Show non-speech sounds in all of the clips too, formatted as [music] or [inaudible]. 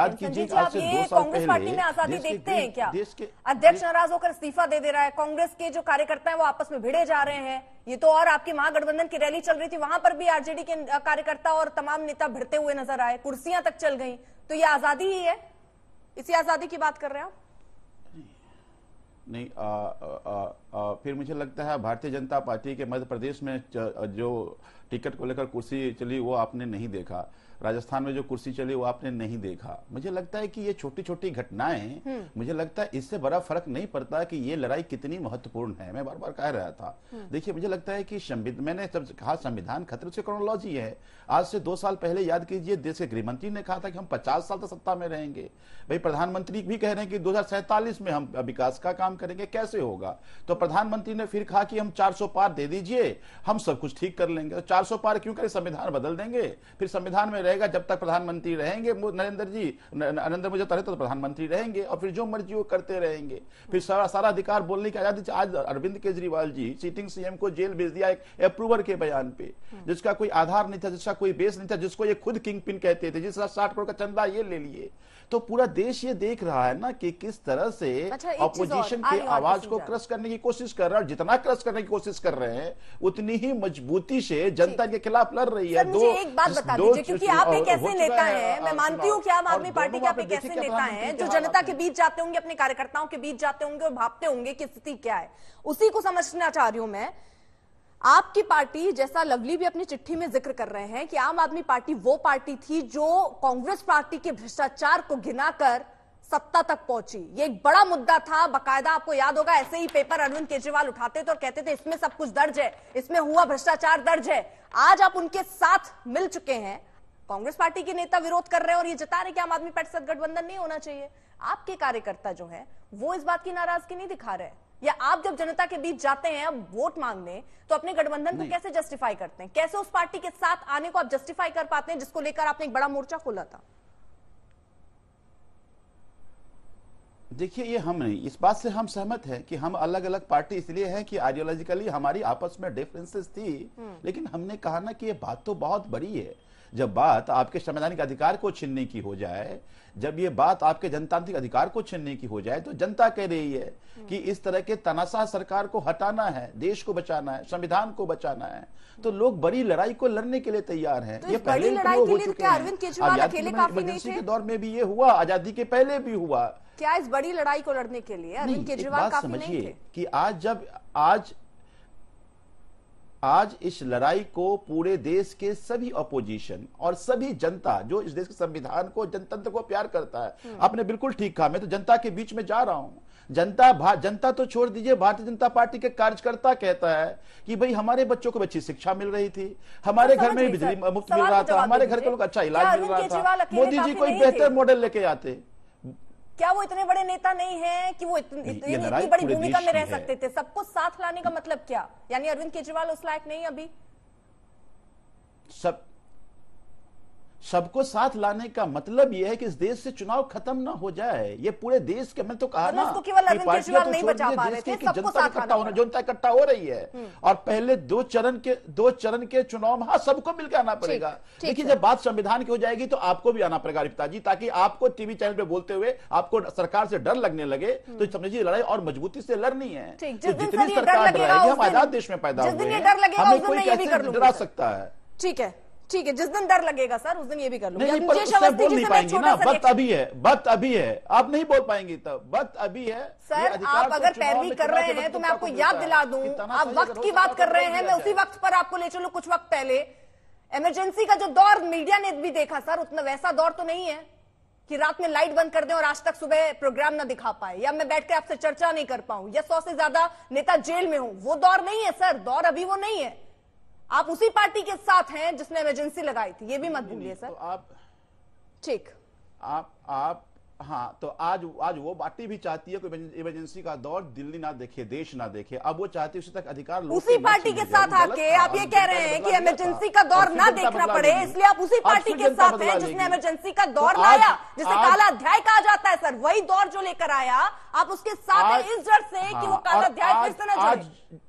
याद कीजिए दो साल कांग्रेस पार्टी में आज़ादी देखते हैं क्या? अध्यक्ष नाराज़ होकर इस्तीफा दे दे रहा है कांग्रेस के जो कार्यकर्ता हैं वो आपस में भिड़े जा रहे हैं। ये तो और आपकी महागठबंधन की रैली चल रही थी वहाँ पर भी आरजेडी के कार्यकर्ता और तमाम नेता भिड़ते हुए नज़र आए कुर्सियाँ तक चल गई। तो ये आज़ादी ही है? इसी आज़ादी की बात कर रहे हैं आप? नहीं आ, आ, आ, फिर मुझे लगता है भारतीय जनता पार्टी के मध्य प्रदेश में जो टिकट को लेकर कुर्सी चली वो आपने नहीं देखा। राजस्थान में जो कुर्सी चली वो आपने नहीं देखा। मुझे लगता है कि ये छोटी छोटी घटनाएँ हम्म। मुझे लगता है इससे बड़ा फ़र्क नहीं पड़ता कि ये लड़ाई कितनी महत्वपूर्ण है। मैं बार बार कह रहा था। हम्म। देखिए मुझे लगता है कि मैंने जब कहा संविधान खतरे से क्रोनोलॉजी है। आज से दो साल पहले याद कीजिए देश के गृहमंत्री ने कहा था कि हम पचास साल तक सत्ता में रहेंगे। भाई प्रधानमंत्री भी कह रहे हैं कि दो में हम विकास का काम करेंगे कैसे होगा? तो प्रधानमंत्री ने फिर कहा कि हम चार पार दे दीजिए हम सब कुछ ठीक कर लेंगे। तो चार पार क्यों करें? संविधान बदल देंगे। फिर संविधान में रहेगा जब तक प्रधानमंत्री रहेंगे नरेंद्र जी नरेंद्र मोदी तरह तो प्रधानमंत्री रहेंगे और फिर जो मर्ज़ी वो करते रहेंगे। फिर सारा सारा अधिकार बोलने की आज़ादी आज अरविंद केजरीवाल जी सीटिंग सीएम को जेल भेज दिया एक अप्रूवर के बयान पे जिसका कोई आधार नहीं था जिसका कोई बेस नहीं था जिसको ये खुद किंग पिन कहते थे जिसका साठ करोड़ का चंदा ये ले लिए। तो पूरा देश ये देख रहा है ना कि किस तरह से अपोजिशन अच्छा, के आवाज़ को क्रश करने की कोशिश कर रहा है और जितना क्रश करने की कोशिश कर रहे हैं उतनी ही मजबूती से जनता के खिलाफ लड़ रही है। दो एक बात बता दीजिए क्योंकि आप एक ऐसे नेता हैं मैं मानती हूँ कि आम आदमी पार्टी के आप एक ऐसे नेता हैं जो जनता के बीच जाते होंगे अपने कार्यकर्ताओं के बीच जाते होंगे और भापते होंगे कि स्थिति क्या है। उसी को समझना चाह रही हूँ मैं। आपकी पार्टी जैसा लवली भी अपनी चिट्ठी में ज़िक्र कर रहे हैं कि आम आदमी पार्टी वो पार्टी थी जो कांग्रेस पार्टी के भ्रष्टाचार को गिनाकर सत्ता तक पहुँची। ये एक बड़ा मुद्दा था। बकायदा आपको याद होगा ऐसे ही पेपर अरविंद केजरीवाल उठाते थे और कहते थे इसमें सब कुछ दर्ज है। इसमें हुआ भ्रष्टाचार दर्ज है। आज आप उनके साथ मिल चुके हैं। कांग्रेस पार्टी के नेता विरोध कर रहे हैं और ये जता रहे कि आम आदमी पार्टी साथ गठबंधन नहीं होना चाहिए। आपके कार्यकर्ता जो है वो इस बात की नाराज़गी नहीं दिखा रहे या आप जब जनता के बीच जाते हैं अब वोट मांगने तो अपने गठबंधन को कैसे जस्टिफाई करते हैं? कैसे उस पार्टी के साथ आने को आप जस्टिफाई कर पाते हैं जिसको लेकर आपने एक बड़ा मोर्चा खोला था? देखिए ये हम नहीं इस बात से हम सहमत हैं कि हम अलग अलग पार्टी इसलिए हैं कि आइडियोलॉजिकली हमारी आपस में डिफरेंसेस थी हम्म। लेकिन हमने कहा ना कि ये बात तो बहुत बड़ी है जब बात आपके संवैधानिक अधिकार को छीनने की हो जाए जब ये बात आपके जनतांत्रिक अधिकार को छीनने की हो जाए तो जनता कह रही है कि इस तरह के तनाशाह सरकार को हटाना है देश को बचाना है संविधान को बचाना है। तो लोग बड़ी लड़ाई को लड़ने के लिए तैयार हैं। तो ये पहले हो चुके हैं। इमरजेंसी के दौर में भी ये हुआ आज़ादी के पहले भी हुआ। क्या इस बड़ी लड़ाई को लड़ने के लिए अरविंद केजरीवाल नहीं कि आज जब आज आज इस लड़ाई को पूरे देश के सभी अपोजिशन और सभी जनता जो इस देश के संविधान को जनतंत्र को प्यार करता है हम्म। आपने बिल्कुल ठीक कहा। मैं तो जनता के बीच में जा रहा हूँ। जनता जनता तो छोड़ दीजिए। भारतीय जनता पार्टी के कार्यकर्ता कहता है कि भाई हमारे बच्चों को अच्छी शिक्षा मिल रही थी। हमारे घर में बिजली मुफ़्त मिल रहा था। हमारे घर के लोग अच्छा इलाज मिल रहा था। मोदी जी कोई बेहतर मॉडल लेके आते। क्या वो इतने बड़े नेता नहीं है कि वो इतनी, इतनी, इतनी बड़ी भूमिका में रह सकते थे? सबको साथ लाने का मतलब क्या? यानी अरविंद केजरीवाल उस लायक नहीं अभी? सब सबको साथ लाने का मतलब यह है कि इस देश से चुनाव खत्म ना हो जाए। ये पूरे देश के मैं तो कहा ना केवल पार्टियाँ तो नहीं बचा पा रहे थे जनता इकट्ठा होना जनता इकट्ठा हो रही है। हम्म। और पहले दो चरण के दो चरण के चुनाव हाँ सबको मिलकर आना पड़ेगा। देखिए जब बात संविधान की हो जाएगी तो आपको भी आना पड़ेगा रिफ्ता जी ताकि आपको टीवी चैनल पे बोलते हुए आपको सरकार से डर लगने लगे। हम्म। तो समझिए लड़ाई और मजबूती से लड़नी है। तो जितनी सरकार डराएगी हम आज़ाद देश में पैदा हुए हमें कोई कैसे डरा सकता है? ठीक है। ठीक है जिस दिन डर लगेगा सर उस दिन ये भी कर लूँगी। बोल नहीं पाएँगे ना वक्त अभी है वक्त अभी है। आप नहीं बोल पाएँगे तब वक्त अभी है। सर आप अगर पैरवी कर रहे हैं तो मैं आपको याद दिला दूँ। आप वक्त की बात कर रहे हैं मैं उसी वक्त पर आपको ले चलू कुछ वक्त पहले। इमरजेंसी का जो दौर मीडिया ने भी देखा सर उतना वैसा दौर तो नहीं है कि रात में लाइट बंद कर दें और आज तक सुबह प्रोग्राम ना दिखा पाए। या मैं बैठ के आपसे चर्चा नहीं कर पाऊँ या सौ से ज़्यादा नेता जेल में हूँ। वो दौर नहीं है सर दौर अभी वो नहीं है। आप उसी पार्टी के साथ हैं जिसने इमरजेंसी लगाई थी। ये भी मत भूलिए सर। तो आप ठीक। आप आप हाँ तो आज आज वो पार्टी भी चाहती है कोई इमरजेंसी का दौर दिल्ली ना देखे देश ना देखे। अब वो चाहती है उसी तक अधिकार उसी पार्टी के साथ आके आप ये कह रहे हैं कि इमरजेंसी का दौर ना देखना पड़े इसलिए आप उसी पार्टी के साथ हैं जिसने इमरजेंसी का दौर लाया जिसे काला अध्याय कहा जाता है सर। वही दौर जो लेकर आया आप उसके साथ इस डर से कि वो हाँ, काला अध्याय फिर से न जुड़े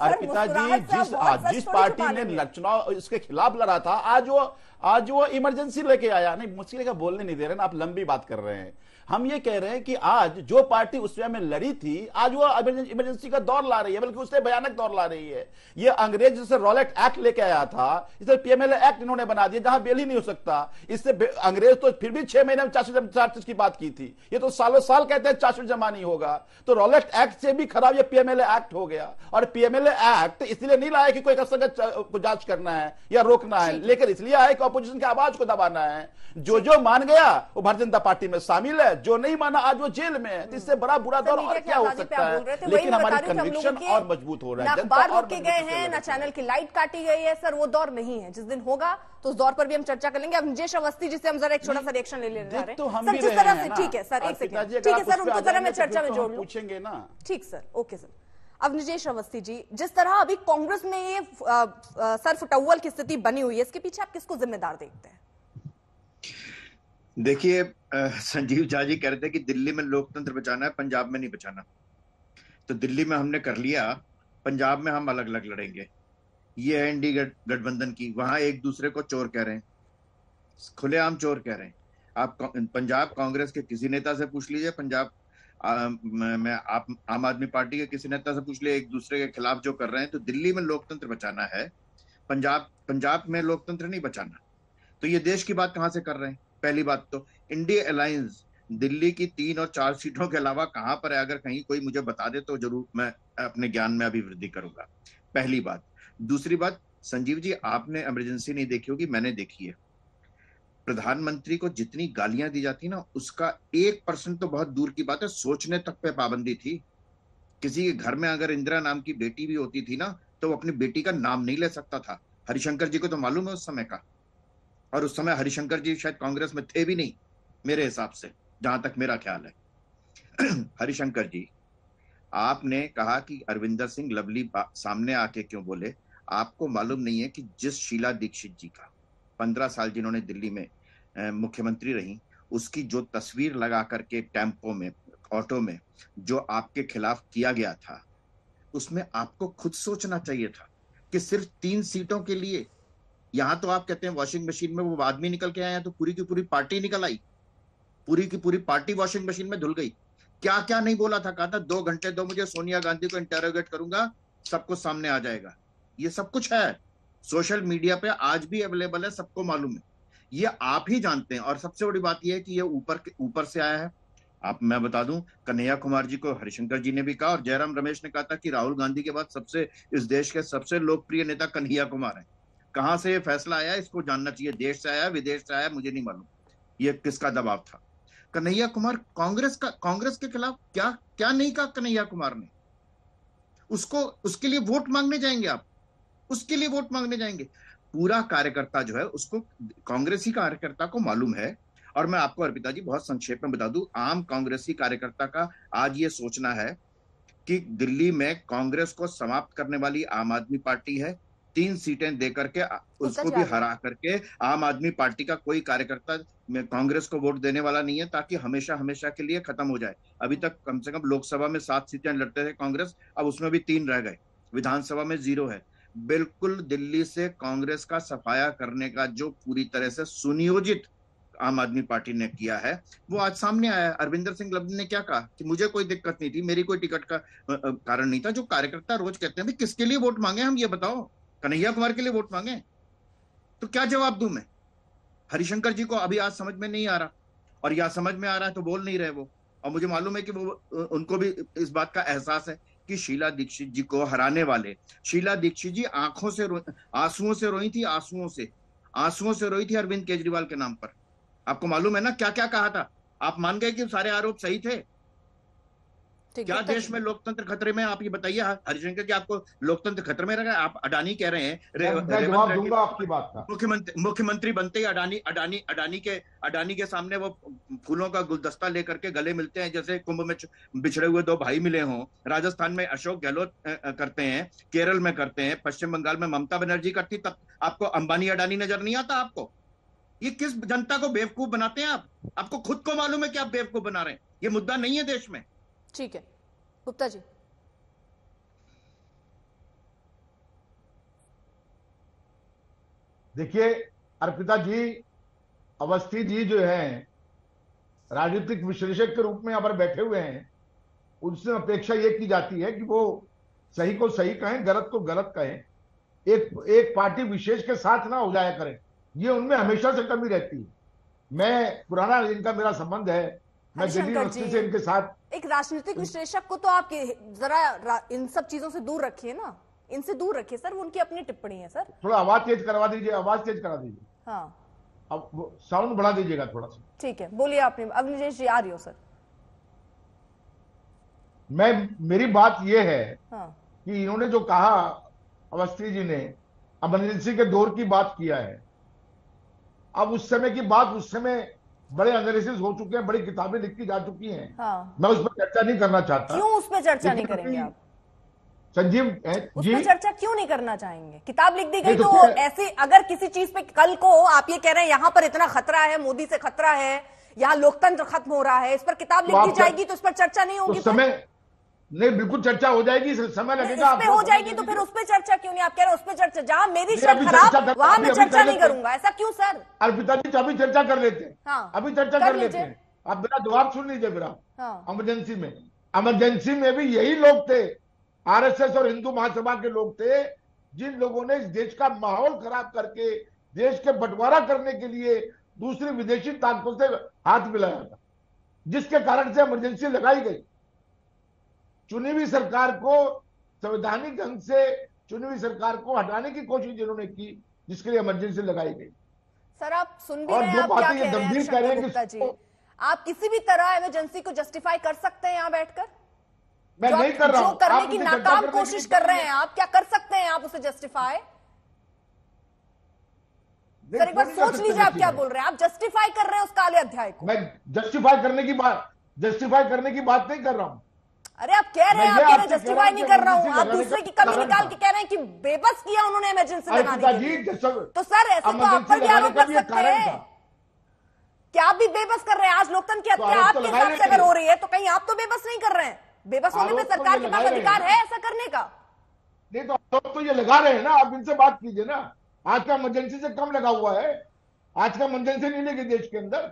अर्पिता जी जिस जिस पार्टी ने चुनाव इसके खिलाफ लड़ा था आज वो आज वो इमरजेंसी लेके आया। नहीं मुश्किल लेकर बोलने नहीं दे रहे ना आप लंबी बात कर रहे हैं। हम ये कह रहे हैं कि आज जो पार्टी उस समय में लड़ी थी आज वो इमरजेंसी का दौर ला रही है बल्कि उससे भयानक दौर ला रही है। ये अंग्रेज़ जैसे रॉलेट एक्ट लेके आया था इसे पीएमएलए एक्ट इन्होंने बना दिया जहाँ बेल ही नहीं हो सकता। इससे अंग्रेज़ तो फिर भी छह महीने में चार्जशीट चार्जशीट की बात की थी। ये तो सालों साल कहते हैं चार्जशीट जमा नहीं होगा। तो रॉलेट एक्ट से भी खराब ये पीएमएलए एक्ट हो गया। और पीएमएलए एक्ट इसलिए नहीं लाया कि कोई कसरत को जाँच करना है या रोकना है। लेकिन इसलिए आया कि ऑपोजिशन की आवाज़ को दबाना है। जो जो मान गया वो भारतीय जनता पार्टी में शामिल है। जो नहीं माना आज वो जेल में है। तो इससे बड़ा बुरा दौर और क्या हो सकता है? लेकिन हमारी कन्विक्शन और मज़बूत हो रहा है। अखबार रोके गए हैं ना चैनल की लाइट काटी गई है। सर वो दौर नहीं है जिस दिन होगा तो उस दौर पर भी हम चर्चा करेंगे। अब निजेश अवस्थी जिसे हम जरा एक छोटा सा रिएक्शन ले ले रहे हैं। तो हम जिस तरह से ठीक है सर एक सेकंड ठीक है सर उनको जरा मैं चर्चा में जोड़ लूँ। पूछेंगे ना। ठीक सर ओके सर। अब निजेश अवस्थी जी, जिस तरह अभी कांग्रेस में ये सर फुटअल की स्थिति बनी हुई है, इसके पीछे आप किसको जिम्मेदार देखते हैं? देखिए संजीव झा जी कह रहे थे कि दिल्ली में लोकतंत्र बचाना है, पंजाब में नहीं बचाना। तो दिल्ली में हमने कर लिया, पंजाब में हम अलग अलग लड़ेंगे। ये है इंडी गठबंधन की, वहाँ एक दूसरे को चोर कह रहे हैं। खुलेआम चोर कह रहे हैं। आप पंजाब कांग्रेस के किसी नेता से पूछ लीजिए, पंजाब मैं आप, आम आदमी पार्टी के किसी नेता से पूछ लिया, एक दूसरे के खिलाफ जो कर रहे हैं तो दिल्ली में लोकतंत्र बचाना है, पंजाब पंजाब में लोकतंत्र नहीं बचाना। तो ये देश की बात कहाँ से कर रहे हैं? पहली बात तो इंडिया अलायंस, दिल्ली की तीन और चार सीटों के अलावा कहाँ पर है? अगर कहीं कोई मुझे बता दे तो ज़रूर मैं अपने ज्ञान में अभिवृद्धि करूँगा। पहली बात। दूसरी बात, संजीव जी, आपने इमरजेंसी नहीं देखी होगी, मैंने देखी है। प्रधानमंत्री को जितनी गालियाँ दी जाती ना, उसका एक परसेंट तो बहुत दूर की बात है, सोचने तक पे पाबंदी थी। किसी के घर में अगर इंदिरा नाम की बेटी भी होती थी ना तो वो अपनी बेटी का नाम नहीं ले सकता था। हरिशंकर जी को तो मालूम है उस समय का। और उस समय हरिशंकर जी शायद कांग्रेस में थे भी नहीं, मेरे हिसाब से, जहाँ तक मेरा ख्याल है। [clears throat] हरिशंकर जी, आपने कहा कि अरविंदर सिंह लवली सामने आके क्यों बोले? आपको मालूम नहीं है कि जिस शीला दीक्षित जी का पंद्रह साल जिन्होंने दिल्ली में मुख्यमंत्री रही, उसकी जो तस्वीर लगा करके टेंपो में, ऑटो में, जो आपके खिलाफ किया गया था, उसमें आपको खुद सोचना चाहिए था कि सिर्फ़ तीन सीटों के लिए, यहाँ तो आप कहते हैं वॉशिंग मशीन में वो आदमी निकल के आए तो पूरी की पूरी पार्टी निकल आई, पूरी की पूरी पार्टी वॉशिंग मशीन में धुल गई। क्या क्या नहीं बोला था, कहा था, दो घंटे दो मुझे सोनिया गांधी को इंटेरोगेट करूँगा, सबको सामने आ जाएगा। ये सब कुछ है। सोशल मीडिया पे आज भी अवेलेबल है, सबको मालूम है। ये आप ही जानते हैं, और सबसे बड़ी बात यह है कि ये ऊपर ऊपर से आया है। आप, मैं बता दूँ, कन्हैया कुमार जी को हरिशंकर जी ने भी कहा, और जयराम रमेश ने कहा था कि राहुल गांधी के बाद सबसे, इस देश के सबसे लोकप्रिय नेता कन्हैया कुमार है। कहाँ से ये फैसला आया इसको जानना चाहिए। देश से आया, विदेश से आया, मुझे नहीं मालूम। ये किसका दबाव था? कन्हैया कुमार कांग्रेस का, कांग्रेस के खिलाफ क्या क्या नहीं कहा कन्हैया कुमार ने? उसको, उसके लिए वोट मांगने जाएँगे आप। उसके लिए वोट मांगने जाएँगे। पूरा कार्यकर्ता जो है उसको कांग्रेसी कार्यकर्ता को मालूम है। और मैं आपको अर्पिता जी बहुत संक्षेप में बता दूँ आम कांग्रेसी कार्यकर्ता का आज ये सोचना है कि दिल्ली में कांग्रेस को समाप्त करने वाली आम आदमी पार्टी है। तीन सीटें दे करके उसको भी हरा करके आम आदमी पार्टी का कोई कार्यकर्ता में कांग्रेस को वोट देने वाला नहीं है ताकि हमेशा हमेशा के लिए खत्म हो जाए। अभी तक कम से कम लोकसभा में सात सीटें लड़ते थे कांग्रेस अब उसमें भी तीन रह गए। विधानसभा में ज़ीरो है। बिल्कुल दिल्ली से कांग्रेस का सफाया करने का जो पूरी तरह से सुनियोजित आम आदमी पार्टी ने किया है, वो आज सामने आया अरविंदर सिंह लब्बी ने क्या कहा कि मुझे कोई दिक्कत नहीं थी, मेरी कोई टिकट का कारण नहीं था। जो कार्यकर्ता रोज कहते हैं किसके लिए वोट मांगे हम, ये बताओ? कन्हैया कुमार के लिए वोट मांगे? तो क्या जवाब दू मैं? हरिशंकर जी को अभी आज समझ में नहीं आ रहा और या समझ में आ रहा है तो बोल नहीं रहे वो। और मुझे मालूम है कि वो उनको भी इस बात का एहसास है कि शीला दीक्षित जी को हराने वाले। शीला दीक्षित जी आँखों से आंसुओं से रोई थी, आंसुओं से। आंसुओं से रोई थी अरविंद केजरीवाल के नाम पर। आपको मालूम है ना क्या क्या कहा था? आप मान गए कि सारे आरोप सही थे? क्या देश में लोकतंत्र खतरे में आप ये बताइए हरिशंकर जी आपको लोकतंत्र खतरे में रखा आप अडानी कह रहे हैं आपकी बात का। मुख्यमंत्री मुख्यमंत्री बनते ही अडानी अडानी अडानी के अडानी के सामने वो फूलों का गुलदस्ता लेकर के गले मिलते हैं जैसे कुंभ में बिछड़े हुए दो भाई मिले हों। राजस्थान में अशोक गहलोत करते हैं केरल में करते हैं पश्चिम बंगाल में ममता बनर्जी करती तब आपको अंबानी अडानी नज़र नहीं आता आपको? ये किस जनता को बेवकूफ़ बनाते हैं आप? आपको खुद को मालूम है कि आप बेवकूफ़ बना रहे हैं। ये मुद्दा नहीं है देश में। ठीक है। गुप्ता जी। देखिए अर्पिता जी अवस्थी जी जो हैं राजनीतिक विश्लेषक के रूप में यहाँ पर बैठे हुए हैं उनसे अपेक्षा ये की जाती है कि वो सही को सही कहें गलत को गलत कहें एक एक पार्टी विशेष के साथ ना हो जाया करें। ये उनमें हमेशा से कमी रहती है। मैं पुराना इनका मेरा संबंध है मैं दिल्ली यूनिवर्सिटी से इनके साथ एक राजनीतिक विश्लेषक को तो आप जरा इन सब चीज़ों से दूर रखिए ना। इनसे दूर रखिए सर वो उनकी अपनी टिप्पणी है सर। थोड़ा आवाज़ तेज करवा दीजिए आवाज़ तेज करा दीजिए। हाँ। अब साउंड बढ़ा दीजिएगा थोड़ा सा। ठीक है बोलिए आपने। अग्निजेश जी आ रही हो सर। मैं मेरी बात ये है हाँ। कि इन्होंने जो कहा अवस्थी जी ने इमरजेंसी के दौर की बात किया है। अब उस समय की बात उस समय बड़े एनालिसिस हो चुके हैं बड़ी किताबें लिखी जा चुकी हैं। हाँ। मैं उस पर चर्चा नहीं करना चाहता। क्यों उस पर चर्चा नहीं करेंगे आप? संजीव जी? चर्चा क्यों नहीं करना चाहेंगे? किताब लिख दी गई तो तो ऐसे अगर किसी चीज़ पे कल को आप ये कह रहे हैं यहाँ पर इतना खतरा है मोदी से खतरा है यहाँ लोकतंत्र खत्म हो रहा है इस पर किताब तो लिख दी जाएगी तो इस पर चर्चा नहीं तो होगी समय नहीं बिल्कुल चर्चा हो जाएगी समय लगेगा हो जाएगी तो फिर उस पे चर्चा क्यों नहीं? आप कह रहे हैं उस पे चर्चा जहाँ मेरी शर्त खराब वहाँ मैं चर्चा नहीं करूँगा ऐसा क्यों सर? अर्पिता जी अभी चर्चा कर लेते हैं। हाँ, अभी चर्चा कर लेते हैं। आप मेरा जवाब सुन लीजिए मेरा हाँ। इमरजेंसी में। इमरजेंसी में भी यही लोग थे आरएसएस और हिंदू महासभा के लोग थे जिन लोगों ने इस देश का माहौल खराब करके देश के बंटवारा करने के लिए दूसरी विदेशी ताकतों से हाथ मिलाया था जिसके कारण से इमरजेंसी लगाई गई। चुनी हुई सरकार को संवैधानिक ढंग से चुनी हुई सरकार को हटाने की कोशिश जिन्होंने की जिसके लिए इमरजेंसी लगाई गई। सर आप सुन भी और रहे हैं जो आप क्या कह रहे हैं रहे हैं जी? आप किसी भी तरह इमरजेंसी को जस्टिफाई कर सकते हैं यहाँ बैठकर? मैं नहीं कर रहा जो हूँ। करने आप की नाकाम कोशिश कर रहे हैं आप क्या कर सकते हैं आप उसे जस्टिफाई सर एक बार सोच लीजिए आप क्या बोल रहे हैं। आप जस्टिफाई कर रहे हैं उस काले अध्याय को। मैं जस्टिफाई करने की बात जस्टिफाई करने की बात नहीं कर रहा हूँ। अरे आप कह रहे हैं आप जस्टिफाई नहीं कर रहा हूँ। आप दूसरे की कमी निकाल के कह रहे हैं कि बेबस किया उन्होंने इमरजेंसी लगाने के तो सर ऐसे तो आप पर भी आरोप लग सकते हैं। क्या आप भी बेबस कर रहे हैं? आज लोकतंत्र की तो हत्या तो आपके हिसाब से अगर हो रही है तो कहीं आप तो बेबस नहीं कर रहे हैं। बेबस होने में तो सरकार के पास अधिकार है। ऐसा करने का। नहीं तो आप तो ये लगा रहे हैं ना आप इनसे बात कीजिए ना। आज का इमरजेंसी से कम लगा हुआ है। आज का इमरजेंसी नहीं लगी देश के अंदर।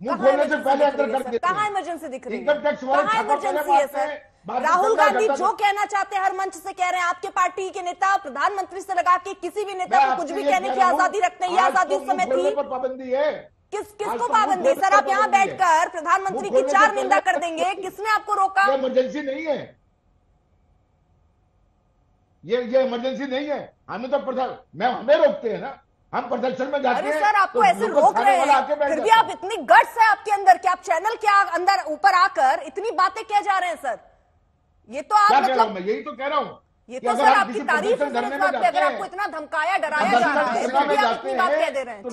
मुँह खोलने से इमरजेंसी पहले अंदर है कर सर? देते कहाँ हैं इमरजेंसी दिख रही है? इनकम टैक्स वाले राहुल गांधी जो कहना चाहते हैं हर मंच से कह रहे हैं। आपके पार्टी के नेता प्रधानमंत्री से लगा के किसी भी नेता को कुछ भी कहने की आज़ादी रखते हैं। ये आज़ादी तो उस समय थी। पाबंदी है। किस किसको तो पाबंदी सर आप यहाँ बैठकर प्रधानमंत्री की चार निंदा कर देंगे। किसने आपको रोका? इमरजेंसी नहीं है। ये ये इमरजेंसी नहीं है। हमें तो प्रदर्शन मैं हमें रोकते हैं ना। हम प्रदर्शन में जाते हैं। सर आपको तो ऐसे रोक रहे हैं। फिर भी आप इतनी गट्स है आपके अंदर कि आप चैनल के अंदर ऊपर आकर इतनी बातें कह जा रहे हैं सर। ये तो आप मतलब मैं? यही तो कह रहा हूँ ये तो सर आपकी तारीफ़ है अगर आपको इतना धमकाया डराया जा रहा है। में आप इतनी बात कह दे रहे हैं। तो